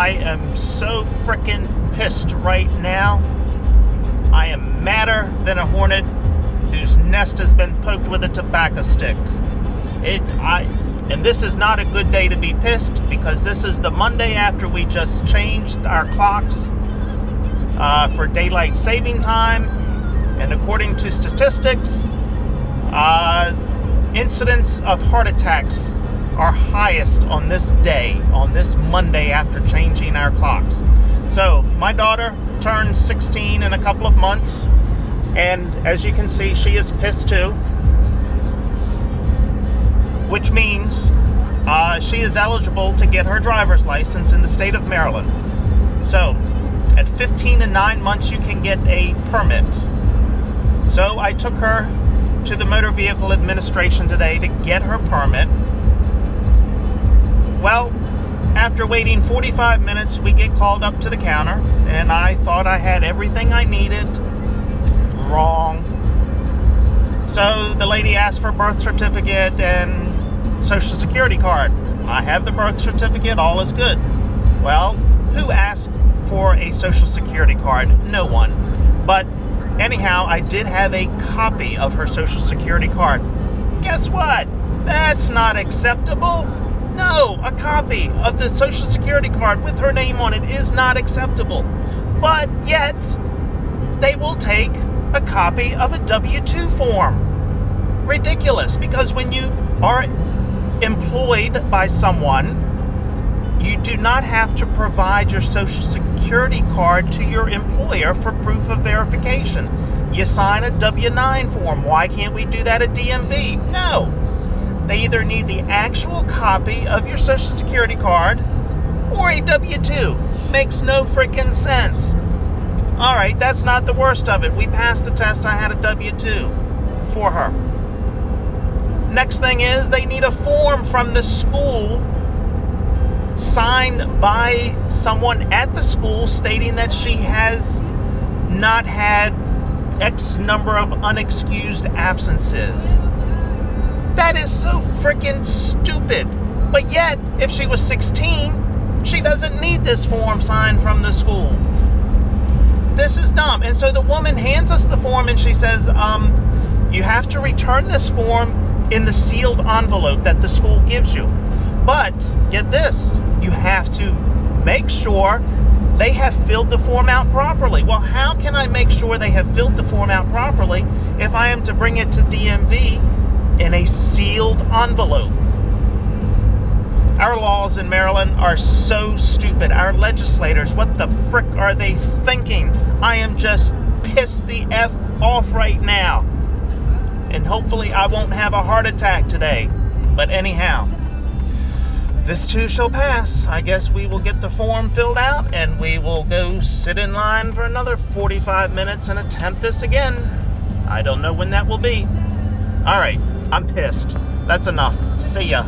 I am so freaking pissed right now. I am madder than a hornet whose nest has been poked with a tobacco stick. It I and this is not a good day to be pissed because this is the Monday after we just changed our clocks uh, for daylight saving time. And according to statistics, uh, incidents of heart attacks are highest on this day, on this Monday after changing our clocks. So, my daughter turns 16 in a couple of months, and as you can see, she is pissed too, which means uh, she is eligible to get her driver's license in the state of Maryland. So, at 15 and 9 months, you can get a permit. So, I took her to the Motor Vehicle Administration today to get her permit. Well, after waiting 45 minutes, we get called up to the counter, and I thought I had everything I needed. Wrong. So the lady asked for birth certificate and social security card. I have the birth certificate, all is good. Well, who asked for a social security card? No one. But anyhow, I did have a copy of her social security card. Guess what? That's not acceptable. No, a copy of the Social Security card with her name on it is not acceptable. But yet, they will take a copy of a W 2 form. Ridiculous, because when you are employed by someone, you do not have to provide your Social Security card to your employer for proof of verification. You sign a W 9 form. Why can't we do that at DMV? No. They either need the actual copy of your Social Security card or a W 2. Makes no freaking sense. All right, that's not the worst of it. We passed the test. I had a W 2 for her. Next thing is they need a form from the school signed by someone at the school stating that she has not had X number of unexcused absences. That is so freaking stupid. But yet, if she was 16, she doesn't need this form signed from the school. This is dumb. And so the woman hands us the form and she says, um, you have to return this form in the sealed envelope that the school gives you. But get this, you have to make sure they have filled the form out properly. Well, how can I make sure they have filled the form out properly if I am to bring it to DMV in a sealed envelope? Our laws in Maryland are so stupid. Our legislators, what the frick are they thinking? I am just pissed the F off right now. And hopefully I won't have a heart attack today. But anyhow, this too shall pass. I guess we will get the form filled out and we will go sit in line for another 45 minutes and attempt this again. I don't know when that will be. All right, I'm pissed. That's enough. See ya.